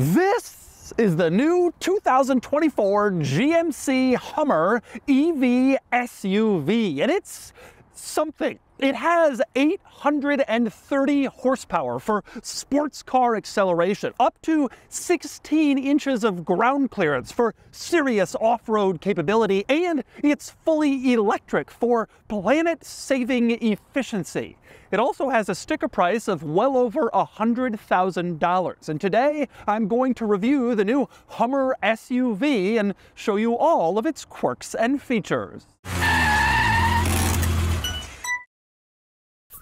This is the new 2024 GMC Hummer EV SUV, and it's something. It has 830 horsepower for sports car acceleration, up to 16 inches of ground clearance for serious off-road capability, and it's fully electric for planet-saving efficiency. It also has a sticker price of well over $100,000. And today I'm going to review the new Hummer SUV and show you all of its quirks and features.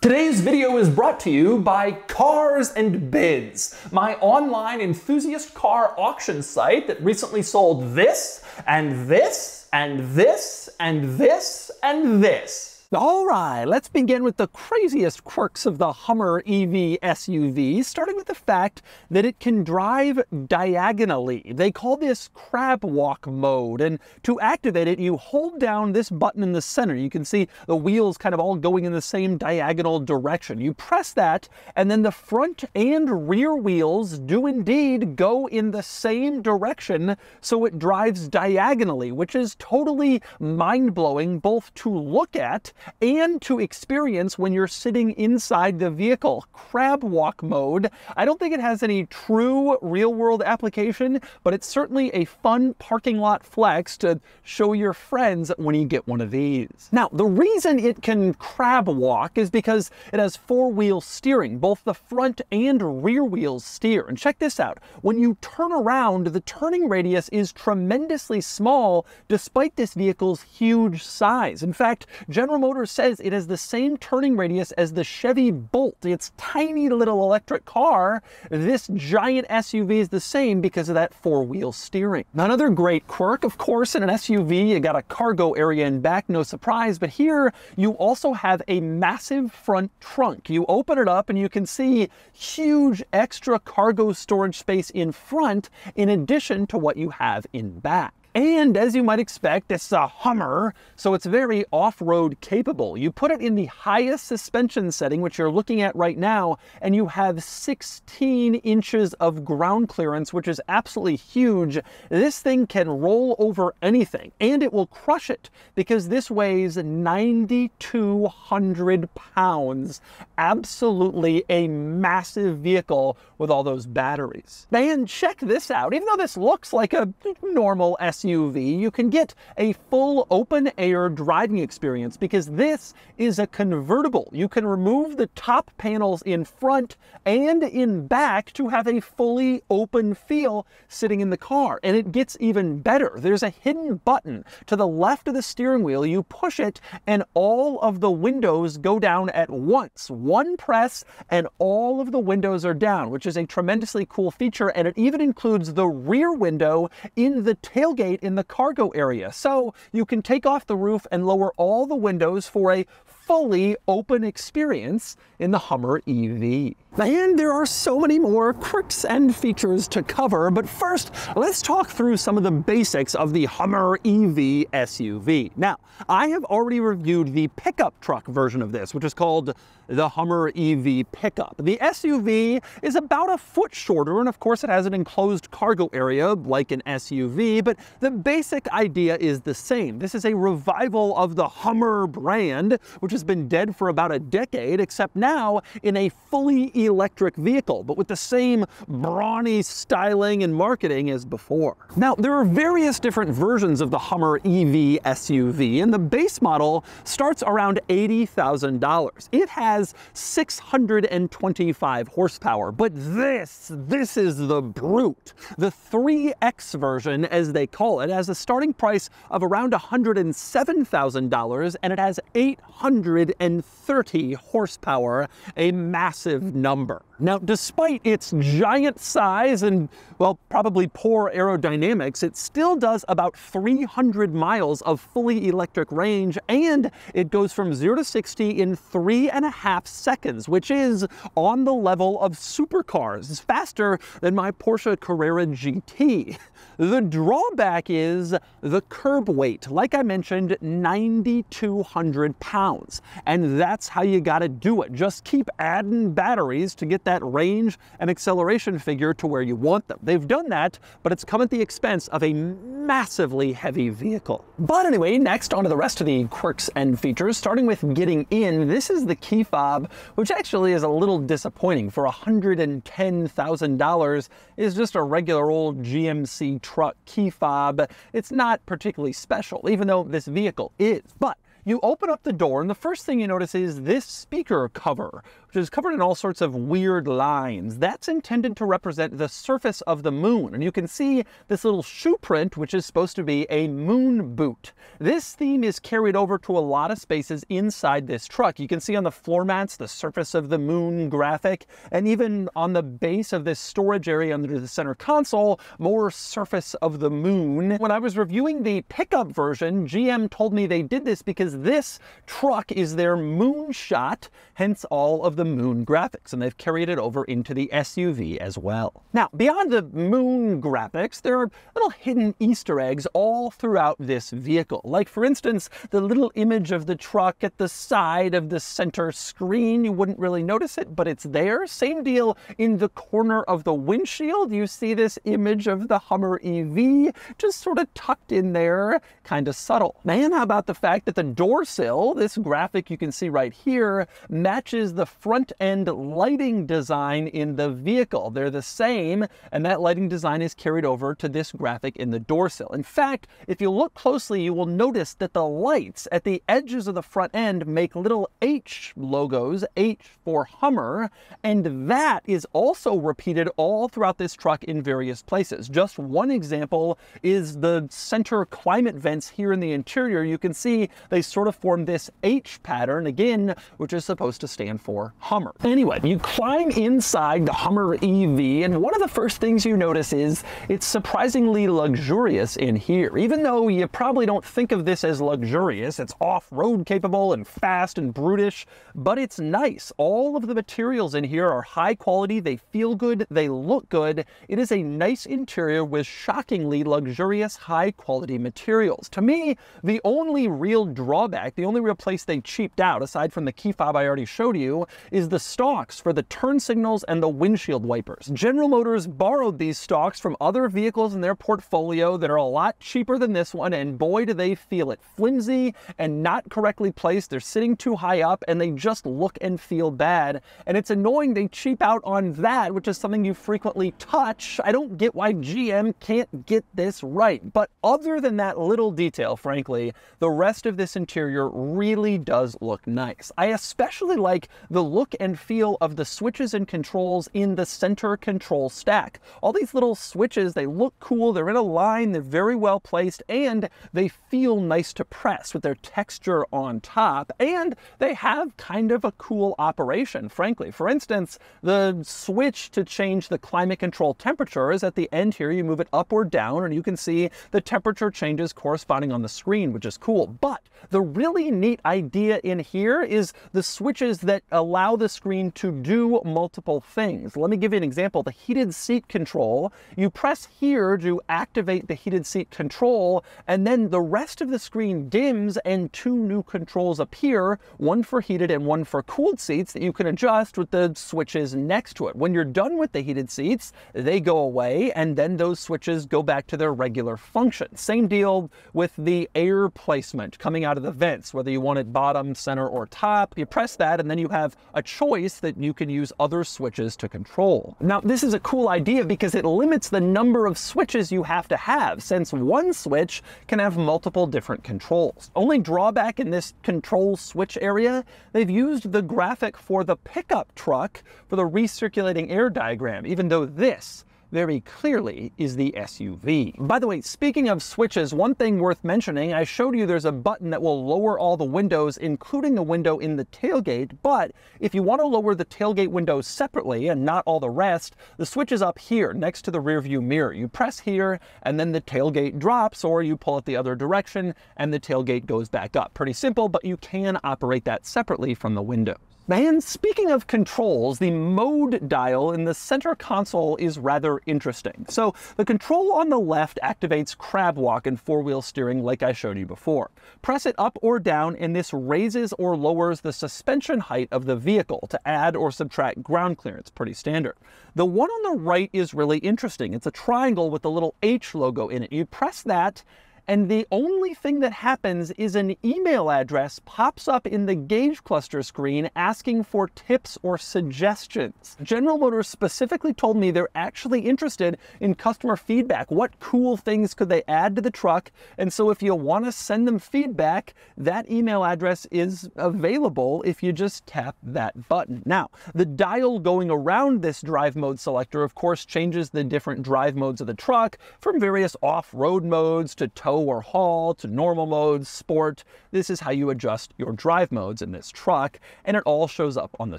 Today's video is brought to you by Cars and Bids, my online enthusiast car auction site that recently sold this, and this, and this, and this, and this. All right, let's begin with the craziest quirks of the Hummer EV SUV, starting with the fact that it can drive diagonally. They call this crab walk mode, and to activate it, you hold down this button in the center. You can see the wheels kind of all going in the same diagonal direction. You press that, and then the front and rear wheels do indeed go in the same direction, so it drives diagonally, which is totally mind-blowing both to look at and to experience when you're sitting inside the vehicle. Crab walk mode. I don't think it has any true real world application, but it's certainly a fun parking lot flex to show your friends when you get one of these. Now, the reason it can crab walk is because it has four wheel steering. Both the front and rear wheels steer. And check this out. When you turn around, the turning radius is tremendously small despite this vehicle's huge size. In fact, General Motors says it has the same turning radius as the Chevy Bolt, its tiny little electric car. This giant SUV is the same because of that four-wheel steering. Another great quirk, of course, in an SUV, you got a cargo area in back, no surprise, but here you also have a massive front trunk. You open it up and you can see huge extra cargo storage space in front in addition to what you have in back. And as you might expect, it's a Hummer, so it's very off-road capable. You put it in the highest suspension setting, which you're looking at right now, and you have 16 inches of ground clearance, which is absolutely huge. This thing can roll over anything, and it will crush it, because this weighs 9,200 pounds. Absolutely a massive vehicle with all those batteries. And check this out. Even though this looks like a normal SUV, SUV, you can get a full open air driving experience because this is a convertible. You can remove the top panels in front and in back to have a fully open feel sitting in the car. And it gets even better. There's a hidden button to the left of the steering wheel. You push it and all of the windows go down at once. One press and all of the windows are down, which is a tremendously cool feature. And it even includes the rear window in the tailgate in the cargo area. So you can take off the roof and lower all the windows for a fully open experience in the Hummer EV. And there are so many more quirks and features to cover, but first, let's talk through some of the basics of the Hummer EV SUV. Now, I have already reviewed the pickup truck version of this, which is called the Hummer EV Pickup. The SUV is about a foot shorter, and of course it has an enclosed cargo area like an SUV, but the basic idea is the same. This is a revival of the Hummer brand, which has been dead for about a decade, except now in a fully electric vehicle, but with the same brawny styling and marketing as before. Now, there are various different versions of the Hummer EV SUV, and the base model starts around $80,000. It has 625 horsepower, but this, this is the brute. The 3X version, as they call it, has a starting price of around $107,000, and it has 830 horsepower, a massive number. Now, despite its giant size and, well, probably poor aerodynamics, it still does about 300 miles of fully electric range, and it goes from 0 to 60 in three and a half seconds, which is on the level of supercars. It's faster than my Porsche Carrera GT. The drawback is the curb weight. Like I mentioned, 9,200 pounds. And that's how you gotta do it. Just keep adding batteries to get that range and acceleration figure to where you want them. They've done that, but it's come at the expense of a massively heavy vehicle. But anyway, next onto the rest of the quirks and features, starting with getting in, this is the key fob, which actually is a little disappointing. For $110,000 is just a regular old GMC truck key fob. It's not particularly special, even though this vehicle is. But you open up the door, and the first thing you notice is this speaker cover, which is covered in all sorts of weird lines. That's intended to represent the surface of the moon. And you can see this little shoe print, which is supposed to be a moon boot. This theme is carried over to a lot of spaces inside this truck. You can see on the floor mats the surface of the moon graphic, and even on the base of this storage area under the center console, more surface of the moon. When I was reviewing the pickup version, GM told me they did this because this truck is their moonshot, hence all of the moon graphics, and they've carried it over into the SUV as well. Now, beyond the moon graphics, there are little hidden Easter eggs all throughout this vehicle. Like, for instance, the little image of the truck at the side of the center screen. You wouldn't really notice it, but it's there. Same deal in the corner of the windshield. You see this image of the Hummer EV just sort of tucked in there, kind of subtle. Man, how about the fact that the door sill, this graphic you can see right here, matches the front end lighting design in the vehicle. They're the same, and that lighting design is carried over to this graphic in the door sill. In fact, if you look closely, you will notice that the lights at the edges of the front end make little H logos, H for Hummer, and that is also repeated all throughout this truck in various places. Just one example is the center climate vents here in the interior. You can see they sort of form this H pattern again, which is supposed to stand for Hummer. Anyway, you climb inside the Hummer EV, and one of the first things you notice is it's surprisingly luxurious in here. Even though you probably don't think of this as luxurious, it's off-road capable and fast and brutish, but it's nice. All of the materials in here are high quality, they feel good, they look good. It is a nice interior with shockingly luxurious, high quality materials. To me, the only real drawback the only real place they cheaped out, aside from the key fob I already showed you, is the stalks for the turn signals and the windshield wipers. General Motors borrowed these stalks from other vehicles in their portfolio that are a lot cheaper than this one, and boy do they feel it. Flimsy and not correctly placed, they're sitting too high up, and they just look and feel bad. And it's annoying they cheap out on that, which is something you frequently touch. I don't get why GM can't get this right. But other than that little detail, frankly, the rest of this interior really does look nice. I especially like the look and feel of the switches and controls in the center control stack. All these little switches, they look cool, they're in a line, they're very well placed, and they feel nice to press with their texture on top, and they have kind of a cool operation, frankly. For instance, the switch to change the climate control temperature is at the end here. You move it up or down, and you can see the temperature changes corresponding on the screen, which is cool. But the really neat idea in here is the switches that allow the screen to do multiple things. Let me give you an example. The heated seat control, you press here to activate the heated seat control, and then the rest of the screen dims and two new controls appear, one for heated and one for cooled seats that you can adjust with the switches next to it. When you're done with the heated seats, they go away, and then those switches go back to their regular function. Same deal with the air placement coming out of the vents, whether you want it bottom, center, or top. You press that and then you have a choice that you can use other switches to control. Now, this is a cool idea because it limits the number of switches you have to have, since one switch can have multiple different controls. Only drawback in this control switch area, they've used the graphic for the pickup truck for the recirculating air diagram, even though this very clearly is the SUV. By the way, speaking of switches, one thing worth mentioning, I showed you there's a button that will lower all the windows, including the window in the tailgate, but if you want to lower the tailgate windows separately and not all the rest, the switch is up here next to the rear view mirror. You press here and then the tailgate drops or you pull it the other direction and the tailgate goes back up. Pretty simple, but you can operate that separately from the windows. And speaking of controls, the mode dial in the center console is rather interesting. So the control on the left activates crab walk and four-wheel steering like I showed you before. Press it up or down and this raises or lowers the suspension height of the vehicle to add or subtract ground clearance, pretty standard. The one on the right is really interesting. It's a triangle with the little H logo in it. You press that and the only thing that happens is an email address pops up in the gauge cluster screen asking for tips or suggestions. General Motors specifically told me they're actually interested in customer feedback. What cool things could they add to the truck? And so if you want to send them feedback, that email address is available if you just tap that button. Now, the dial going around this drive mode selector, of course, changes the different drive modes of the truck from various off-road modes to tow or haul to normal modes, sport. This is how you adjust your drive modes in this truck, and it all shows up on the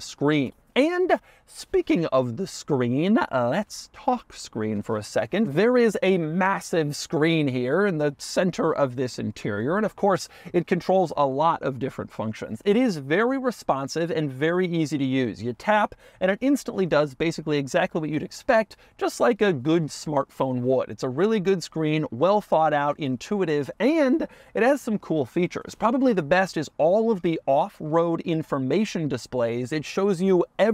screen. And speaking of the screen, let's talk screen for a second. There is a massive screen here in the center of this interior, and of course, it controls a lot of different functions. It is very responsive and very easy to use. You tap, and it instantly does basically exactly what you'd expect, just like a good smartphone would. It's a really good screen, well thought out, intuitive, and it has some cool features. Probably the best is all of the off-road information displays. It shows you everything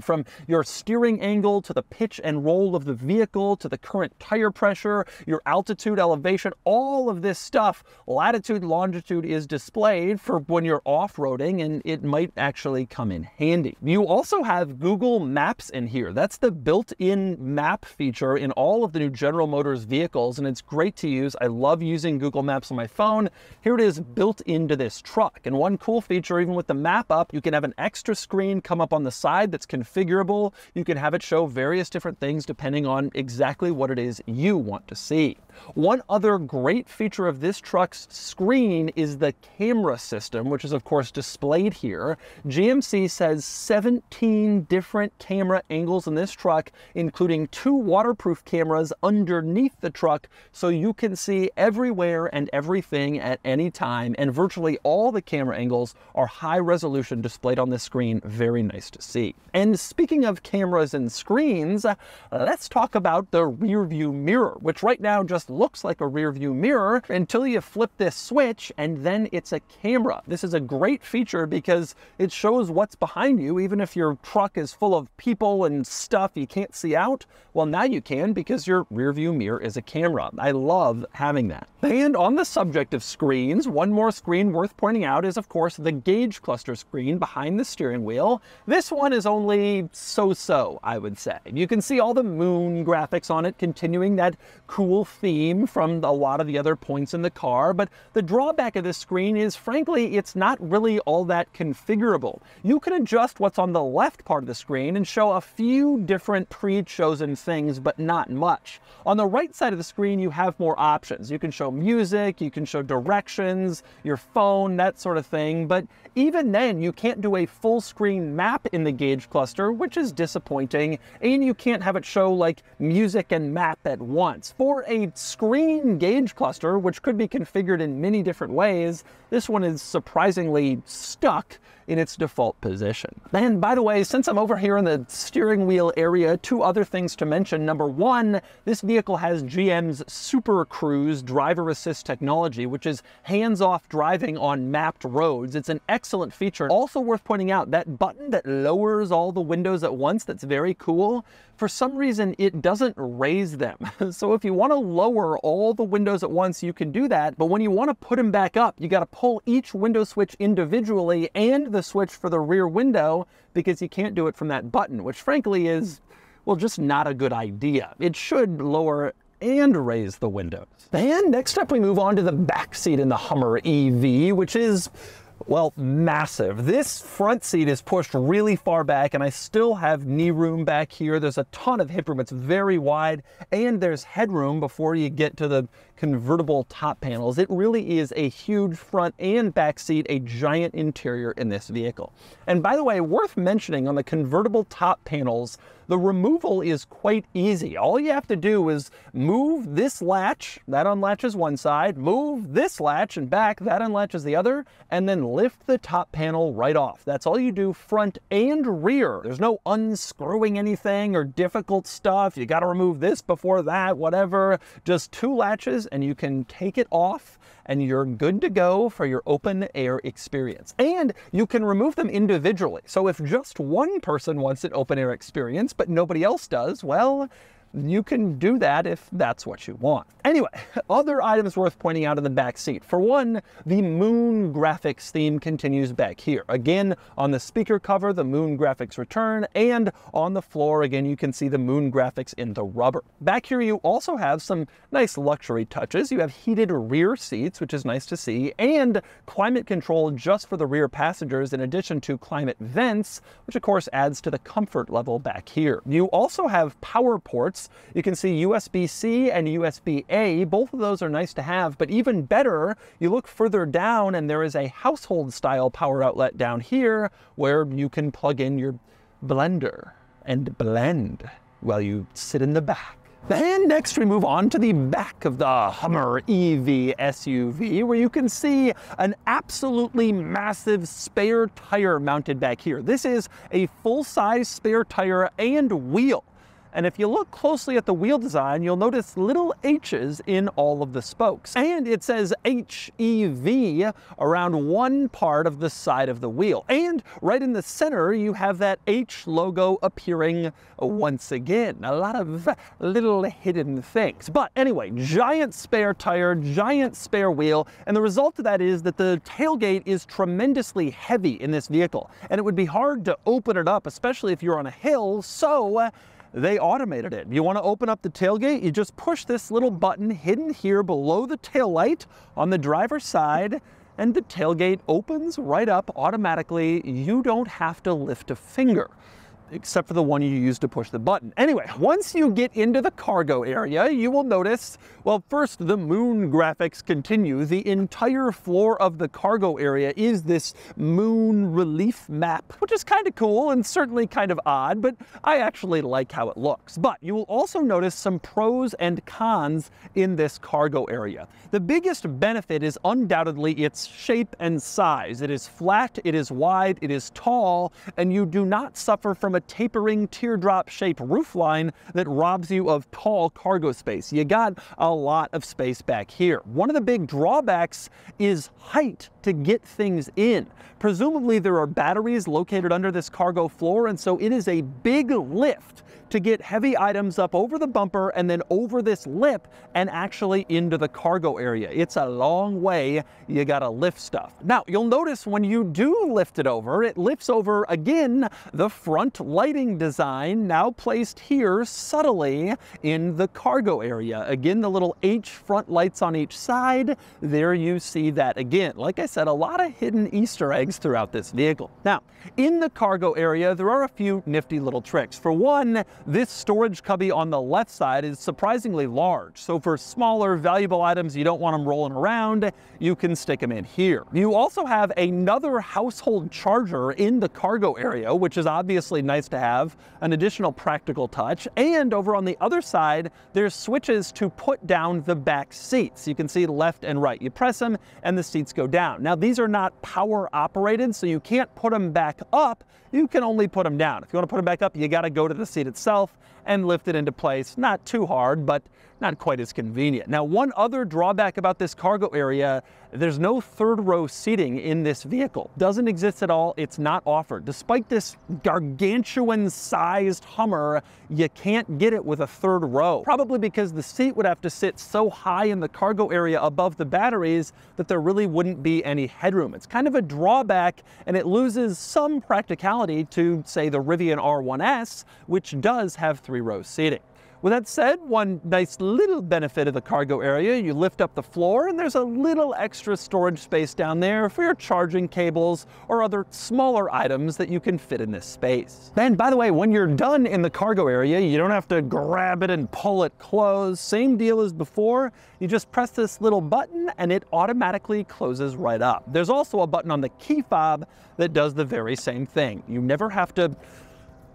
from your steering angle to the pitch and roll of the vehicle to the current tire pressure, your altitude, elevation, all of this stuff, latitude, longitude is displayed for when you're off-roading and it might actually come in handy. You also have Google Maps in here. That's the built-in map feature in all of the new General Motors vehicles and it's great to use. I love using Google Maps on my phone. Here it is built into this truck. And one cool feature, even with the map up, you can have an extra screen come up on the side that's configurable. You can have it show various different things depending on exactly what it is you want to see. One other great feature of this truck's screen is the camera system, which is of course displayed here. GMC says 17 different camera angles in this truck, including two waterproof cameras underneath the truck, so you can see everywhere and everything at any time, and virtually all the camera angles are high resolution displayed on this screen. Very nice to see. And speaking of cameras and screens, let's talk about the rear view mirror, which right now just looks like a rear view mirror until you flip this switch and then it's a camera. This is a great feature because it shows what's behind you, even if your truck is full of people and stuff you can't see out. Well, now you can because your rear view mirror is a camera. I love having that. And on the subject of screens, one more screen worth pointing out is, of course, the gauge cluster screen behind the steering wheel. This one is is only so-so, I would say. You can see all the moon graphics on it, continuing that cool theme from a lot of the other points in the car, but the drawback of this screen is, frankly, it's not really all that configurable. You can adjust what's on the left part of the screen and show a few different pre-chosen things, but not much. On the right side of the screen, you have more options. You can show music, you can show directions, your phone, that sort of thing, but even then, you can't do a full screen map in the game gauge cluster, which is disappointing, and you can't have it show like music and map at once. For a screen gauge cluster, which could be configured in many different ways, this one is surprisingly stuck in its default position. And by the way, since I'm over here in the steering wheel area, two other things to mention. Number one, this vehicle has GM's Super Cruise driver assist technology, which is hands-off driving on mapped roads. It's an excellent feature. Also worth pointing out, that button that lowers all the windows at once, that's very cool. For some reason, it doesn't raise them. so if you want to lower all the windows at once, you can do that. But when you want to put them back up, you got to pull each window switch individually and the switch for the rear window because you can't do it from that button, which frankly is, well, just not a good idea. It should lower and raise the windows. And next up we move on to the back seat in the Hummer EV, which is well, massive. This front seat is pushed really far back and I still have knee room back here. There's a ton of hip room. It's very wide and there's headroom before you get to the convertible top panels. It really is a huge front and back seat, a giant interior in this vehicle. And by the way, worth mentioning on the convertible top panels, the removal is quite easy. All you have to do is move this latch, that unlatches one side, move this latch and back, that unlatches the other, and then lift the top panel right off. That's all you do front and rear. There's no unscrewing anything or difficult stuff. You got to remove this before that, whatever. Just two latches and you can take it off and you're good to go for your open air experience. And you can remove them individually. So if just one person wants an open air experience, but nobody else does, well, you can do that if that's what you want. Anyway, other items worth pointing out in the back seat. For one, the Moon graphics theme continues back here. Again, on the speaker cover, the Moon graphics return, and on the floor, again, you can see the Moon graphics in the rubber. Back here, you also have some nice luxury touches. You have heated rear seats, which is nice to see, and climate control just for the rear passengers, in addition to climate vents, which of course adds to the comfort level back here. You also have power ports you can see USB-C and USB-A. Both of those are nice to have, but even better, you look further down and there is a household style power outlet down here where you can plug in your blender and blend while you sit in the back. And next we move on to the back of the Hummer EV SUV where you can see an absolutely massive spare tire mounted back here. This is a full-size spare tire and wheel. And if you look closely at the wheel design, you'll notice little H's in all of the spokes. And it says HEV around one part of the side of the wheel. And right in the center, you have that H logo appearing once again. A lot of little hidden things. But anyway, giant spare tire, giant spare wheel. And the result of that is that the tailgate is tremendously heavy in this vehicle. And it would be hard to open it up, especially if you're on a hill. So they automated it. You want to open up the tailgate, you just push this little button hidden here below the tail light on the driver's side, and the tailgate opens right up automatically. You don't have to lift a finger except for the one you use to push the button. Anyway, once you get into the cargo area, you will notice, well, first the moon graphics continue. The entire floor of the cargo area is this moon relief map, which is kind of cool and certainly kind of odd, but I actually like how it looks. But you will also notice some pros and cons in this cargo area. The biggest benefit is undoubtedly its shape and size. It is flat, it is wide, it is tall, and you do not suffer from a tapering teardrop-shaped roofline that robs you of tall cargo space. You got a lot of space back here. One of the big drawbacks is height to get things in. Presumably there are batteries located under this cargo floor, and so it is a big lift to get heavy items up over the bumper and then over this lip and actually into the cargo area. It's a long way. You gotta lift stuff. Now, you'll notice when you do lift it over, it lifts over again the front lighting design now placed here subtly in the cargo area. Again, the little H front lights on each side. There you see that again. Like I said, a lot of hidden Easter eggs throughout this vehicle. Now, in the cargo area, there are a few nifty little tricks. For one, this storage cubby on the left side is surprisingly large, so for smaller, valuable items you don't want them rolling around, you can stick them in here. You also have another household charger in the cargo area, which is obviously nice to have, an additional practical touch, and over on the other side, there's switches to put down the back seats. You can see left and right. You press them and the seats go down. Now these are not power operated, so you can't put them back up, you can only put them down. If you want to put them back up, you got to go to the seat itself and lift it into place. Not too hard, but not quite as convenient. Now, one other drawback about this cargo area, there's no third row seating in this vehicle. Doesn't exist at all. It's not offered. Despite this gargantuan sized Hummer, you can't get it with a third row. Probably because the seat would have to sit so high in the cargo area above the batteries that there really wouldn't be any headroom. It's kind of a drawback and it loses some practicality to say the Rivian R1S, which does have three row seating. With that said, one nice little benefit of the cargo area, you lift up the floor and there's a little extra storage space down there for your charging cables or other smaller items that you can fit in this space. And by the way, when you're done in the cargo area, you don't have to grab it and pull it closed. Same deal as before. You just press this little button and it automatically closes right up. There's also a button on the key fob that does the very same thing. You never have to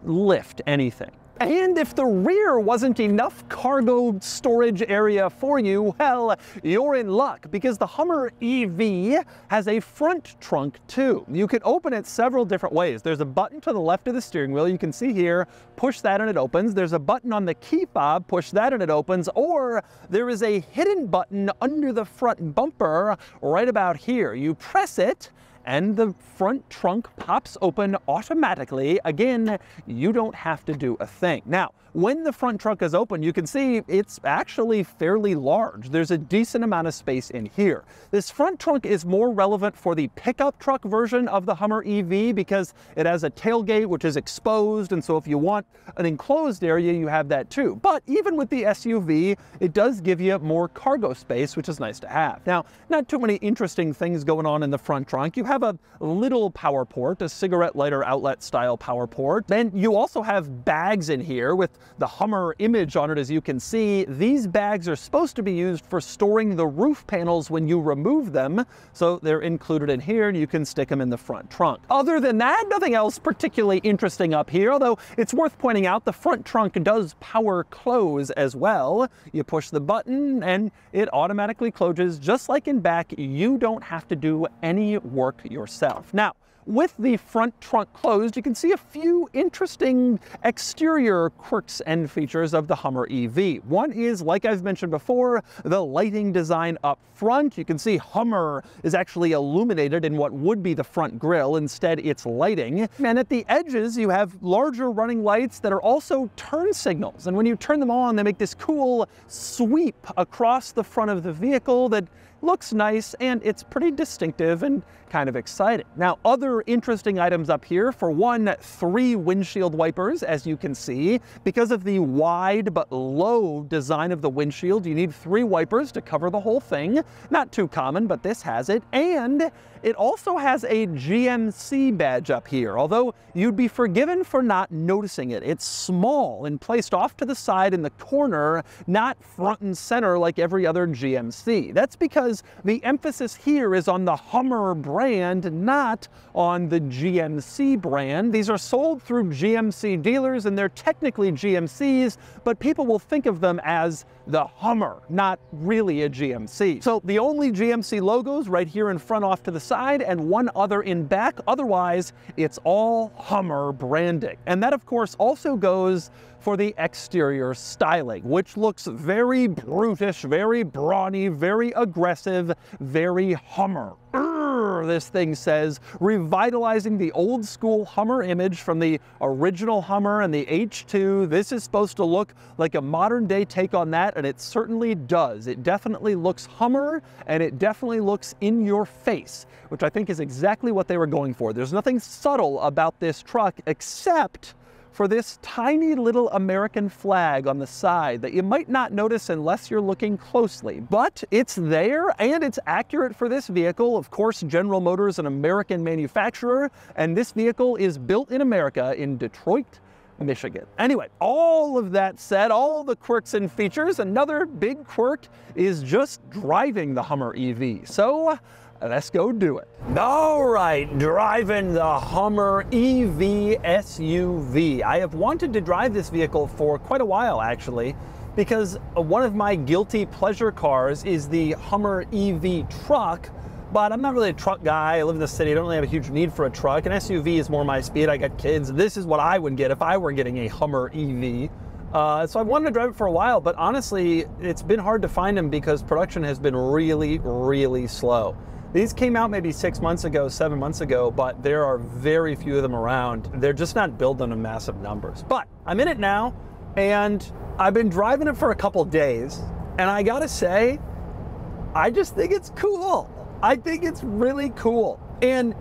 lift anything. And if the rear wasn't enough cargo storage area for you, well, you're in luck because the Hummer EV has a front trunk too. You can open it several different ways. There's a button to the left of the steering wheel. You can see here, push that and it opens. There's a button on the key fob, push that and it opens. Or there is a hidden button under the front bumper right about here. You press it and the front trunk pops open automatically. Again, you don't have to do a thing. Now, when the front trunk is open, you can see it's actually fairly large. There's a decent amount of space in here. This front trunk is more relevant for the pickup truck version of the Hummer EV because it has a tailgate which is exposed, and so if you want an enclosed area, you have that too. But even with the SUV, it does give you more cargo space, which is nice to have. Now, not too many interesting things going on in the front trunk. You have a little power port, a cigarette lighter outlet style power port. Then you also have bags in here with the Hummer image on it as you can see. These bags are supposed to be used for storing the roof panels when you remove them, so they're included in here and you can stick them in the front trunk. Other than that, nothing else particularly interesting up here, although it's worth pointing out the front trunk does power close as well. You push the button and it automatically closes just like in back. You don't have to do any work yourself. Now, with the front trunk closed, you can see a few interesting exterior quirks and features of the Hummer EV. One is, like I've mentioned before, the lighting design up front. You can see Hummer is actually illuminated in what would be the front grille. Instead, it's lighting. And at the edges, you have larger running lights that are also turn signals. And when you turn them on, they make this cool sweep across the front of the vehicle that looks nice and it's pretty distinctive and kind of exciting. Now, other interesting items up here, for one, three windshield wipers, as you can see. Because of the wide but low design of the windshield, you need three wipers to cover the whole thing. Not too common, but this has it. And it also has a GMC badge up here, although you'd be forgiven for not noticing it. It's small and placed off to the side in the corner, not front and center like every other GMC. That's because the emphasis here is on the Hummer brand, not on the GMC brand. These are sold through GMC dealers and they're technically GMCs, but people will think of them as the Hummer, not really a GMC. So the only GMC logos right here in front off to the side and one other in back. Otherwise, it's all Hummer branding. And that of course also goes for the exterior styling, which looks very brutish, very brawny, very aggressive, very Hummer this thing says, revitalizing the old school Hummer image from the original Hummer and the H2. This is supposed to look like a modern day take on that, and it certainly does. It definitely looks Hummer, and it definitely looks in your face, which I think is exactly what they were going for. There's nothing subtle about this truck except for this tiny little American flag on the side that you might not notice unless you're looking closely. But it's there and it's accurate for this vehicle. Of course, General Motors, an American manufacturer, and this vehicle is built in America in Detroit, Michigan. Anyway, all of that said, all the quirks and features, another big quirk is just driving the Hummer EV. So Let's go do it. All right, driving the Hummer EV SUV. I have wanted to drive this vehicle for quite a while actually because one of my guilty pleasure cars is the Hummer EV truck, but I'm not really a truck guy. I live in the city. I don't really have a huge need for a truck. An SUV is more my speed. I got kids. This is what I would get if I were getting a Hummer EV. Uh, so I've wanted to drive it for a while, but honestly, it's been hard to find them because production has been really, really slow. These came out maybe six months ago, seven months ago, but there are very few of them around. They're just not building in massive numbers. But I'm in it now, and I've been driving it for a couple days, and I gotta say, I just think it's cool. I think it's really cool. And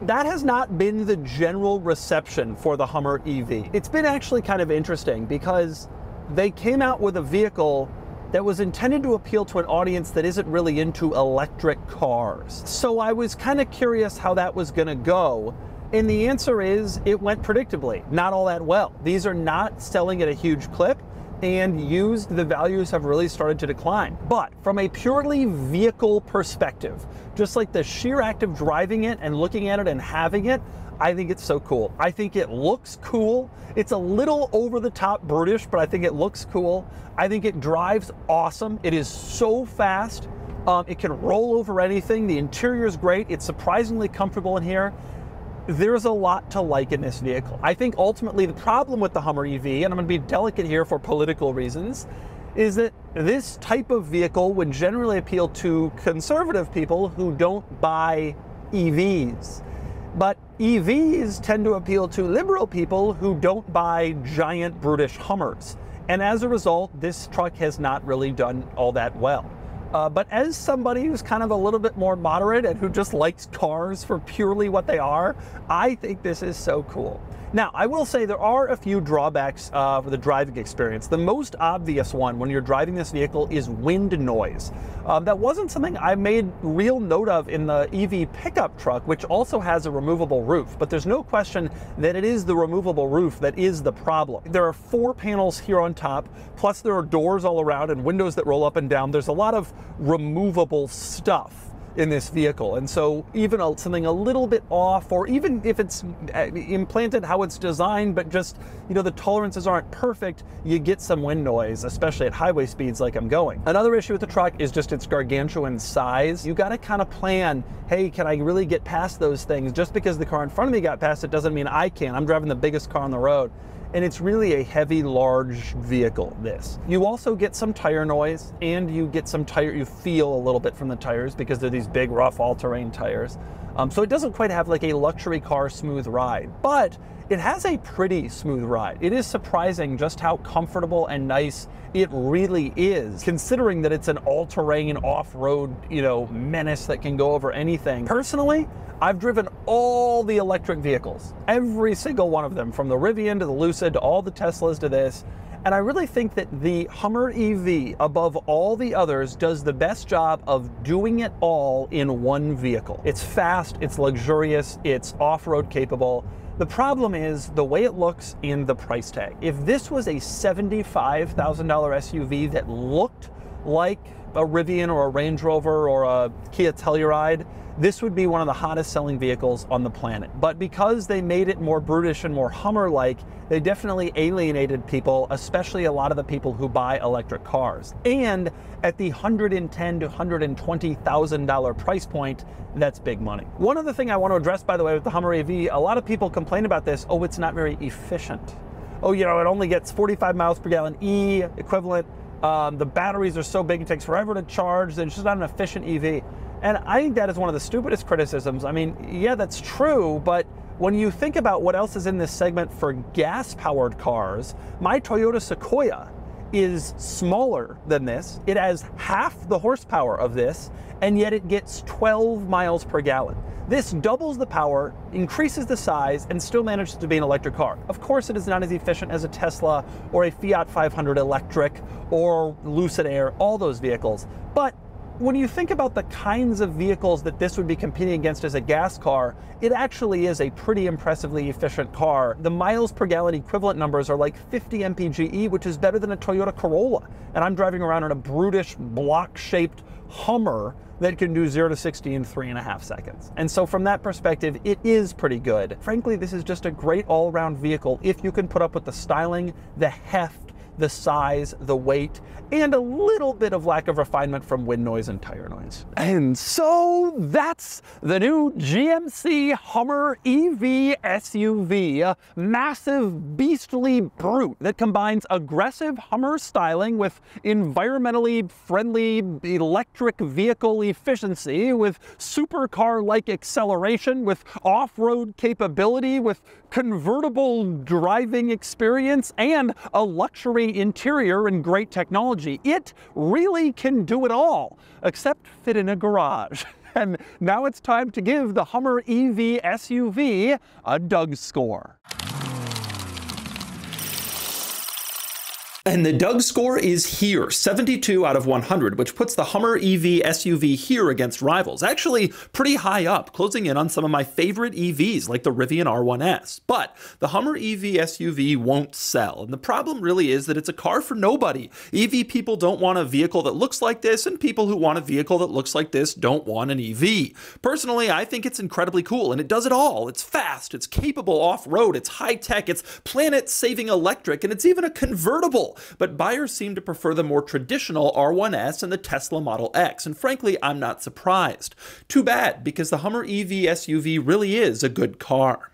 that has not been the general reception for the Hummer EV. It's been actually kind of interesting because they came out with a vehicle that was intended to appeal to an audience that isn't really into electric cars. So I was kind of curious how that was going to go. And the answer is it went predictably, not all that well. These are not selling at a huge clip and used, the values have really started to decline. But from a purely vehicle perspective, just like the sheer act of driving it and looking at it and having it, I think it's so cool. I think it looks cool. It's a little over the top brutish, but I think it looks cool. I think it drives awesome. It is so fast. Um, it can roll over anything. The interior is great. It's surprisingly comfortable in here. There's a lot to like in this vehicle. I think ultimately the problem with the Hummer EV, and I'm going to be delicate here for political reasons, is that this type of vehicle would generally appeal to conservative people who don't buy EVs. But EVs tend to appeal to liberal people who don't buy giant brutish Hummers. And as a result, this truck has not really done all that well. Uh, but as somebody who's kind of a little bit more moderate and who just likes cars for purely what they are, I think this is so cool. Now, I will say there are a few drawbacks uh, for the driving experience. The most obvious one when you're driving this vehicle is wind noise. Um, that wasn't something I made real note of in the EV pickup truck, which also has a removable roof. But there's no question that it is the removable roof that is the problem. There are four panels here on top, plus there are doors all around and windows that roll up and down. There's a lot of removable stuff in this vehicle. And so even something a little bit off, or even if it's uh, implanted how it's designed, but just, you know, the tolerances aren't perfect, you get some wind noise, especially at highway speeds like I'm going. Another issue with the truck is just its gargantuan size. You got to kind of plan, hey, can I really get past those things? Just because the car in front of me got past it doesn't mean I can. I'm driving the biggest car on the road and it's really a heavy, large vehicle, this. You also get some tire noise, and you get some tire, you feel a little bit from the tires because they're these big, rough, all-terrain tires. Um, so it doesn't quite have like a luxury car smooth ride, but it has a pretty smooth ride. It is surprising just how comfortable and nice it really is, considering that it's an all-terrain, off-road, you know, menace that can go over anything. Personally, I've driven all the electric vehicles, every single one of them, from the Rivian to the Lucid to all the Teslas to this. And I really think that the Hummer EV, above all the others, does the best job of doing it all in one vehicle. It's fast, it's luxurious, it's off road capable. The problem is the way it looks in the price tag. If this was a $75,000 SUV that looked like a Rivian or a Range Rover or a Kia Telluride, this would be one of the hottest selling vehicles on the planet. But because they made it more brutish and more Hummer-like, they definitely alienated people, especially a lot of the people who buy electric cars. And at the 110 to $120,000 price point, that's big money. One other thing I want to address, by the way, with the Hummer EV, a lot of people complain about this, oh, it's not very efficient. Oh, you know, it only gets 45 miles per gallon E equivalent. Um, the batteries are so big, it takes forever to charge. and It's just not an efficient EV. And I think that is one of the stupidest criticisms. I mean, yeah, that's true, but when you think about what else is in this segment for gas powered cars, my Toyota Sequoia is smaller than this. It has half the horsepower of this, and yet it gets 12 miles per gallon. This doubles the power, increases the size, and still manages to be an electric car. Of course, it is not as efficient as a Tesla or a Fiat 500 electric or Lucid Air, all those vehicles, but when you think about the kinds of vehicles that this would be competing against as a gas car, it actually is a pretty impressively efficient car. The miles per gallon equivalent numbers are like 50 mpge, which is better than a Toyota Corolla. And I'm driving around in a brutish block-shaped Hummer that can do 0 to 60 in three and a half seconds. And so from that perspective, it is pretty good. Frankly, this is just a great all-around vehicle if you can put up with the styling, the heft, the size, the weight, and a little bit of lack of refinement from wind noise and tire noise. And so that's the new GMC Hummer EV SUV, a massive beastly brute that combines aggressive Hummer styling with environmentally friendly electric vehicle efficiency, with supercar-like acceleration, with off-road capability, with convertible driving experience, and a luxury interior and great technology. It really can do it all, except fit in a garage. And now it's time to give the Hummer EV SUV a Doug score. And the Doug score is here, 72 out of 100, which puts the Hummer EV SUV here against rivals. Actually, pretty high up, closing in on some of my favorite EVs like the Rivian R1S. But the Hummer EV SUV won't sell. And the problem really is that it's a car for nobody. EV people don't want a vehicle that looks like this, and people who want a vehicle that looks like this don't want an EV. Personally, I think it's incredibly cool, and it does it all. It's fast, it's capable off road, it's high tech, it's planet saving electric, and it's even a convertible. But buyers seem to prefer the more traditional R1S and the Tesla Model X, and frankly, I'm not surprised. Too bad, because the Hummer EV SUV really is a good car.